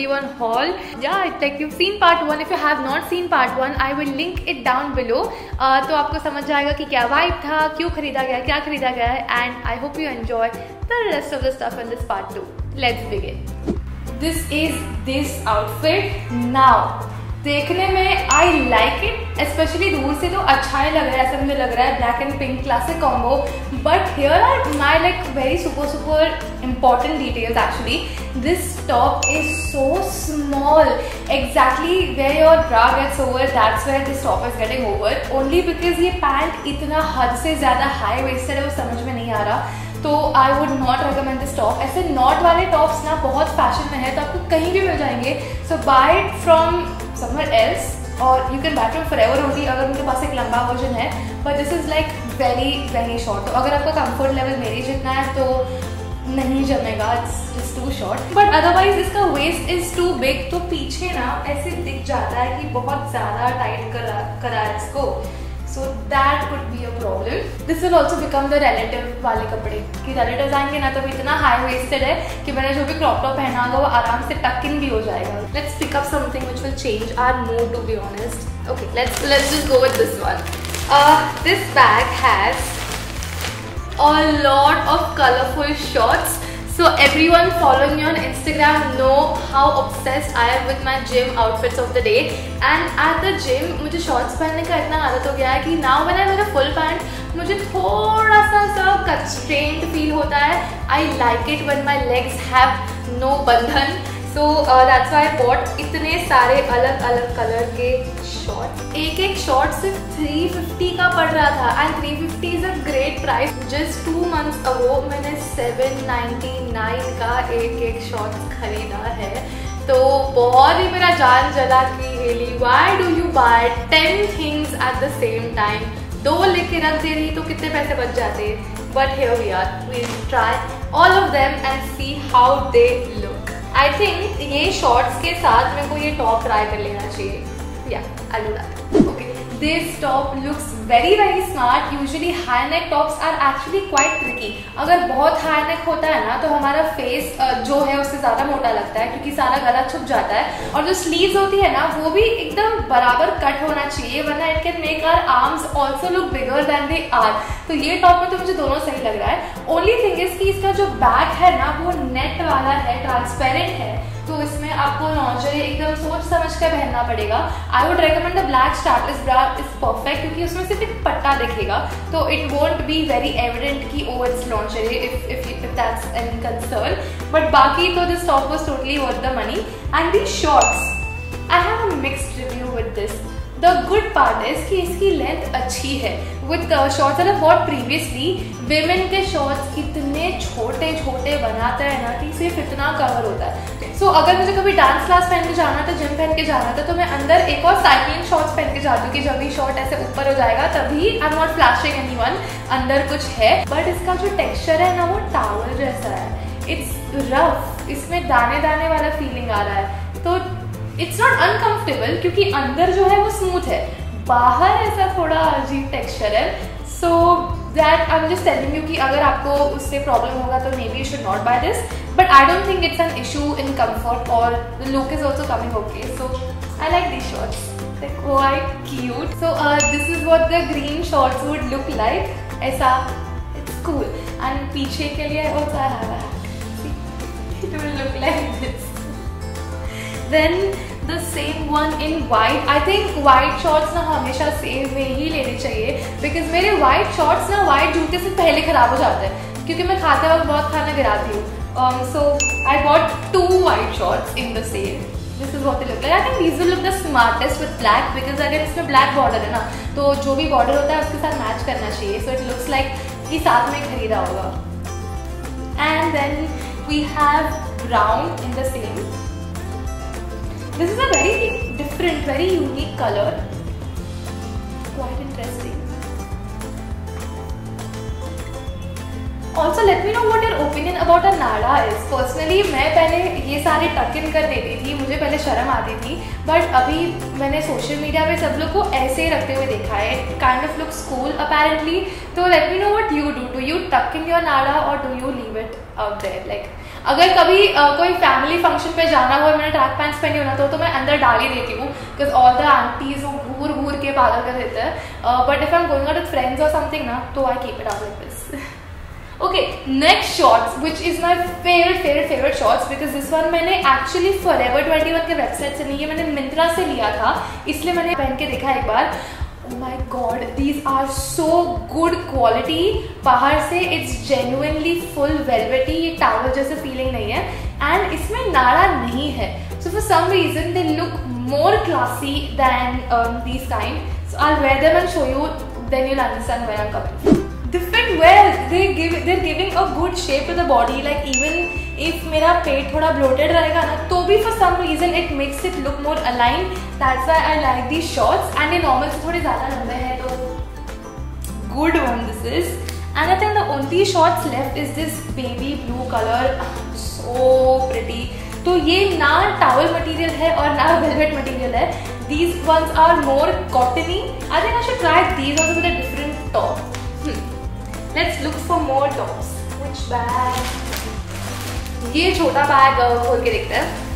51 haul. Yeah, like you've seen part one. If you have not seen part one, I will link it down below. Uh, तो आपको समझ जाएगा कि क्या vibe था क्यों खरीदा गया क्या खरीदा गया है and I hope you enjoy the rest of the stuff in this part two let's begin this is this outfit now देखने में आई लाइक इट स्पेशली दूर से तो अच्छा ही लग रहा है, ऐसा मुझे लग रहा है black and pink classic combo but here are my like very super super important details actually this top is so small exactly where your bra gets over that's where this top is getting over only because ये pant इतना हद से ज़्यादा high waisted है, वो समझ में नहीं आ रहा. तो I would not recommend this top ऐसे नॉट वाले टॉप्स ना बहुत फ़ैशन में है तो आपको कहीं भी मिल जाएँगे. So buy from somewhere else और you can better for ever only अगर उनके पास एक लंबा वर्जन है but this is like very very short तो अगर आपका कंफर्ट लेवल मेरी जितना है तो नहीं जमेगा it's too short but otherwise इसका वेस्ट इज़ टू बिग तो पीछे ना ऐसे दिख जाता है कि बहुत ज़्यादा टाइट करा करा इसको। So that could be a problem this will also become the relative वाले कपड़े, कि रिलेटिव आएँगे ना तो इतना हाई वेस्टेड है कि मैंने जो भी क्रॉप टॉप पहना होगा वो आराम से टक इन भी हो जाएगा। Let's pick up something which will change our mood to be honest okay let's let's just go with this one this bag has a lot of colorful shots So everyone following me on Instagram know how obsessed I am with my gym outfits of the day. And at the gym मुझे shorts पहनने का इतना आदत हो गया है कि now when I wear a full pant मुझे थोड़ा सा सा constrained feel होता है. I like it when my legs have no बंधन. सो दैट्स वाई बॉट इतने सारे अलग अलग कलर के शॉर्ट एक एक शॉर्ट सिर्फ़ 350 का पड़ रहा था and 350 is a great price just two months ago मैंने 799 का एक एक शॉर्ट खरीदा है. तो बहुत ही मेरा जान जला कि heli why do you buy ten things at the same time दो लेके रख दे रही तो कितने पैसे बच जाते? But here we are we try all of them and see how they look I think ये शॉर्ट्स के साथ मेरे को ये टॉप ट्राई कर लेना चाहिए। या I do this top looks very very smart usually high neck tops are actually quite tricky अगर बहुत हाई नेक होता है ना तो हमारा फेस जो है उससे ज़्यादा मोटा लगता है, क्योंकि सारा गला छुप जाता है। और जो स्लीव्स होती है ना, वो भी एकदम बराबर कट होना चाहिए, वरना it can make our arms also look bigger than they are तो ये टॉप में तो मुझे दोनों सही लग रहा है। ओनली थिंग इज़ कि इसका जो बैक है ना, वो नेट वाला है ट्रांसपेरेंट है। तो इसमें आपको लॉन्चरी एकदम सोच समझ कर पहनना पड़ेगा। I would recommend the black strapless bra is perfect क्योंकि उसमें सिर्फ़ एक पट्टा दिखेगा। तो it won't be very evident की ओ it's lingerie if if if that's concern but बाकी तो this top was totally worth the money and the shorts I have a mixed review with this the good part is कि इसकी length अच्छी है। With shorts I what previously women के shorts इतने छोटे छोटे बनाते हैं ना कि सिर्फ़ इतना कवर होता है। सो so, अगर मुझे कभी डांस क्लास पहन के जाना था जिम पहन के जाना था तो मैं अंदर एक और साइकिलिंग शॉर्ट्स पहन के जाती हूँ कि जब भी शॉर्ट ऐसे ऊपर हो जाएगा तभी I am not flashing anyone अंदर कुछ है। बट इसका जो टेक्सचर है ना वो टावल जैसा है। इट्स रफ इसमें दाने दाने वाला फीलिंग आ रहा है। तो इट्स नॉट अनकंफर्टेबल क्योंकि अंदर जो है वो स्मूथ है। बाहर ऐसा थोड़ा अजीब टेक्सचर है। So that I am just telling you कि अगर आपको उससे प्रॉब्लम होगा तो maybe you should not buy this but I don't think it's an issue in comfort और the look is also coming okay so I like this shorts so uh, this is what the green shorts would look like. ऐसा it's cool. And पीछे के लिए also I have a hat. It will look like this. Then the same one in white I think white shorts ना हमेशा same में ही लेनी चाहिए because मेरे white shorts ना white जूते से पहले खराब हो जाते हैं क्योंकि मैं खाते वक्त बहुत खाना गिराती हूँ um, so I bought two white shorts in the sale this is what they look like I think these will look the smartest with black because अगर इसमें black border है ना तो जो भी border होता है उसके साथ match करना चाहिए so it looks like कि साथ में खरीदा होगा and then we have brown in the same This is a very different, very unique color. Quite interesting. Also, let me know what your opinion about a nada is. Personally, मैं पहले ये सारे टक इन कर देती थी मुझे पहले शर्म आती थी बट अभी मैंने सोशल मीडिया पे सब लोग को ऐसे ही रखते हुए देखा है kind of look school apparently तो let me know what you do do you tuck in your नाडा और do you leave it out there like अगर कभी uh, कोई फैमिली फ़ंक्शन पे जाना हो और मैंने ट्रैक पैंट्स पहनी होना तो, तो मैं अंदर डाल ही देती हूँ बिकॉज़ ऑल द आंटीज वो घूर घूर के पागल कर देते हैं। But if I am going out with friends और समथिंग ना तो I keep it out like this okay next shorts which is my favorite favorite favorite shorts because this one मैंने actually forever 21 के वेबसाइट से नहीं है मैंने मिंत्रा से लिया था इसलिए मैंने पहन के देखा एक बार। My god these are so good quality बाहर से इट्स जेन्युनली फुल वेलवेटी ये टावल जैसे फीलिंग नहीं है। एंड इसमें नाड़ा नहीं है। So for some reason they look more classy than these kind so I wear them and show you then you understand where I am coming different where they give they giving a good shape to the body like even if मेरा पेट थोड़ा bloated रहेगा ना तो भी for some reason it makes it look more align that's why I like the shorts and ये normal से थोड़े ज़्यादा लंबे हैं तो good one this is and I think the only shorts left is this baby blue colour so pretty तो ये ना टावल मटेरियल है और ना वेलवेट मटीरियल है. These ones are more cottony I think I should try these also with different top let's look for more tops ये छोटा bag खोल के देखते हैं।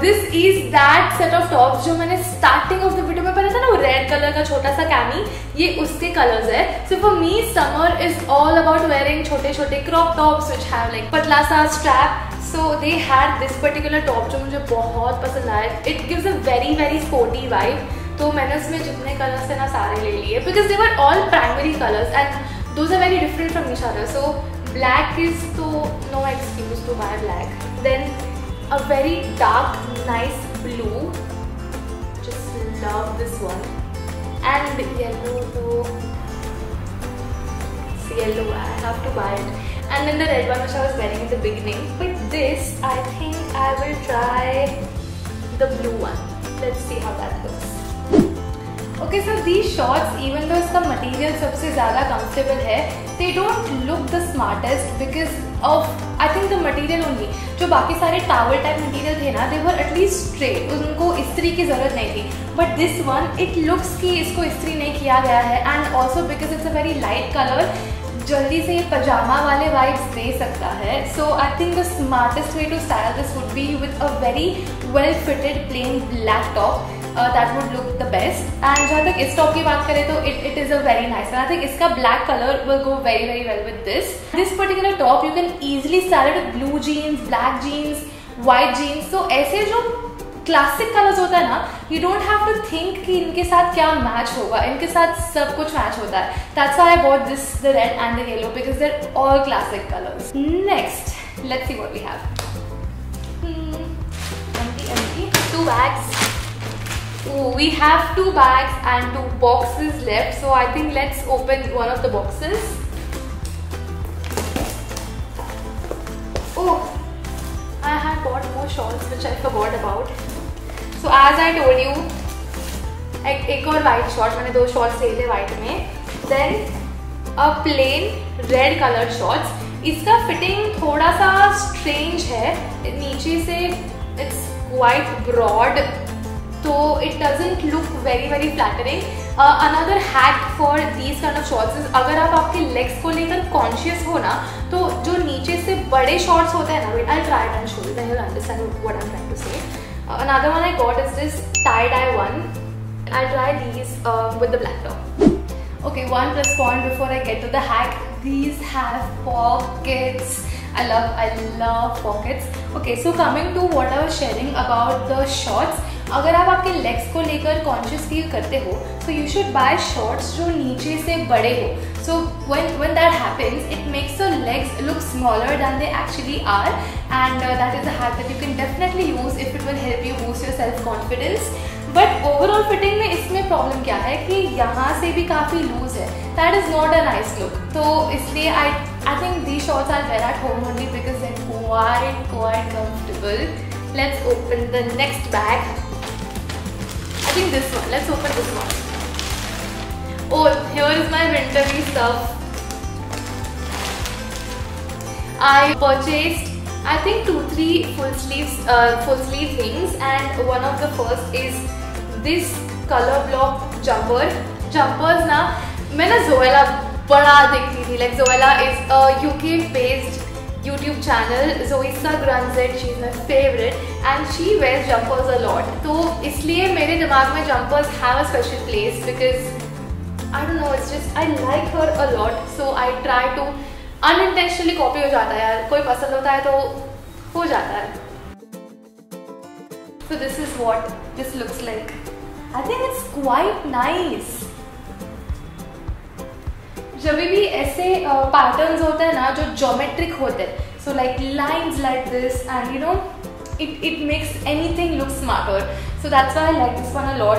This is that set of tops जो मैंने स्टार्टिंग ऑफ़ द वीडियो में पहना था ना, वो रेड कलर का छोटा सा कैमी ये उसके कलर्स है। So for me summer is all about wearing छोटे छोटे crop tops which have like पतला सा strap so they had this particular top जो मुझे बहुत पसंद आया। It gives a very very sporty vibe तो मैंने उसमें जितने कलर्स थे ना, सारे ले लिए। Because they were all primary colours and those are very different from other so black is so no excuse to buy black. Then a very dark nice blue. Just love this one. And yellow too. it's yellow I have to buy it. And then the red one which I was wearing in the beginning. With this I think I will try okay so the shorts even though इसका material सबसे ज़्यादा comfortable है they don't look the smartest because of I think the material only जो बाकी सारे towel type material थे ना they were at least straight उनको इस्त्री की ज़रूरत नहीं थी. But this one it looks कि इसको इस्त्री नहीं किया गया है. And also because it's a very light colour जल्दी से ये पजामा वाले वाइब्स दे सकता है. So I think the smartest way to style this would be with a very well fitted plain black top that would look the best and जहाँ तक इस टॉप की बात करें तो it it is a very nice I think इसका black colour will go very very well with this this particular top you can style with blue jeans black jeans white jeans तो ऐसे जो classic colours होता है ना you don't have to think कि इनके साथ क्या मैच होगा। इनके साथ सब कुछ मैच होता है। That's I bought this the red and the yellow because they're all classic colours next let's see what we have two bags. Ooh, we have two bags and two boxes left so I think let's open one of the boxes oh I had bought more shawls which I forgot about so as I told you एक एक और white short मैंने दो shorts ले थे white में then a plain red colour shorts इसका fitting थोड़ा सा स्ट्रेंज है नीचे से इट्स क्वाइट ब्रॉड तो it doesn't look very very flattering another hack for these kind of shorts अगर आप आपके लेग्स को लेकर कॉन्शियस हो ना तो जो नीचे से बड़े शॉर्ट्स होते हैं ना wait I try and show you understand what I am trying to say another one I got is this tie-dye one. I'll try these uh, with the black top. Okay, one plus point before I get to the hack. These have pockets. I love, I love pockets. Okay, so coming to what I was sharing about the shorts. अगर आप आपके legs को लेकर conscious feel करते हो तो you should buy shorts जो नीचे से बड़े हो so when when that happens it makes your legs look smaller than they actually are and uh, that is a hack that you can definitely use if it will help you boost your self confidence but overall fitting में इसमें problem क्या है कि यहाँ से भी काफ़ी loose है। That is not a nice look तो इसलिए I I think the shorts are wear at home only because in quite quite comfortable let's open the next bag I think this one let's open this one oh is my winter we stuff I purchase I think two three full sleeve full sleeve things and one of the first is this colour block jumper jumpers ना मैं ना जोएला बड़ा देखती थी। Like Joella is a UK based YouTube channel Joisa grunged she is my favourite and she wear jumpers a lot तो इसलिए मेरे दिमाग में jumpers have a special place because I don't know it's just I like her a lot so I try to unintentionally copy हो जाता है यार। कोई पसंद होता है तो हो जाता है। So this is what this looks like I think it's quite nice जब भी ऐसे पैटर्न uh, होते हैं ना जो जोमेट्रिक होते हैं so like lines like this and you know it it makes anything look smarter so that's I like this one a lot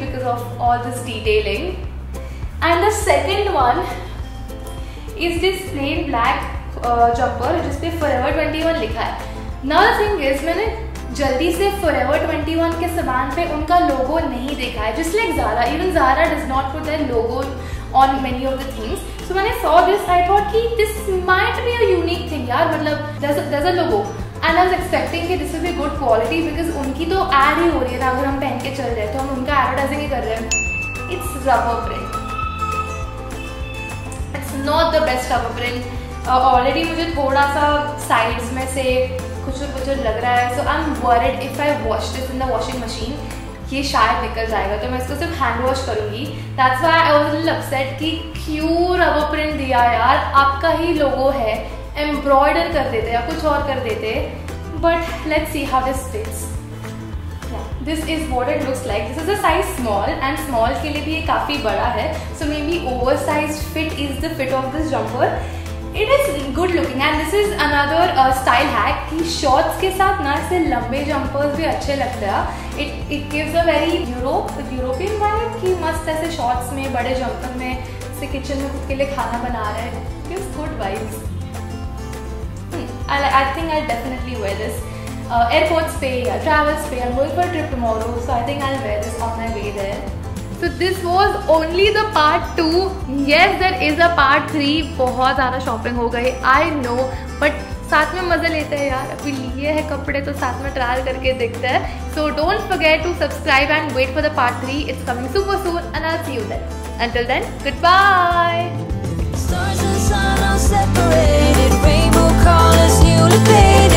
because of all this detailing and the second one is this plain black jumper जिसपे for ever twenty one लिखा है। न thing मैंने जल्दी से for 21 के सामान पे उनका लोगो नहीं देखा है। जिसलिए Zara even Zara does not put their logo on many of the things so मैंने सॉ दिस आई थॉट कि this might be a unique thing यार। मतलब does a logo and I was expecting this is be good quality because उनकी तो add ही हो रही है ना। अगर हम पहन के चल रहे हैं तो हम उनका एडवर्टाइजिंग ही कर रहे हैं। It's rubber print it's not the best rubber print already मुझे थोड़ा सा साइड्स में से कुछ कुछ लग रहा है so I am worried if I wash this in the washing machine ये शायद निकल जाएगा। तो मैं इसको सिर्फ़ हैंड वॉश करूँगी। That's why I was upset कि क्यों रबर प्रिंट दिया यार? आपका ही लोगो है एम्ब्रॉयडर कर देते या कुछ और कर देते। But let's see how this fits this is what it looks like this is a size small and small के लिए भी ये काफ़ी बड़ा है। So maybe oversize fit is the fit of this jumper it is good looking and this is another style hack कि shorts के साथ ना ऐसे लंबे जंपर्स भी अच्छे लगते हैं। It it gives a very Europe European vibe कि मस्त ऐसे शॉर्ट्स में, बड़े जंपर में से किचन में खुद के लिए खाना बना रहे हैं। Gives good vibes I think I definitely wear this पे या ट्रैवल्स पे I am going for trip tomorrow so I think I wear this on my way there so this was only the part two yes there is a part three बहुत ज़्यादा shopping हो गई I know but साथ में मज़ा लेते हैं यार। अभी लिए हैं कपड़े तो साथ में ट्रायल करके देखते हैं। So don't forget to subscribe and wait for the part three it's coming super soon and I see you then until then goodbye Stars and sun are separated, rainbow colors newly painted.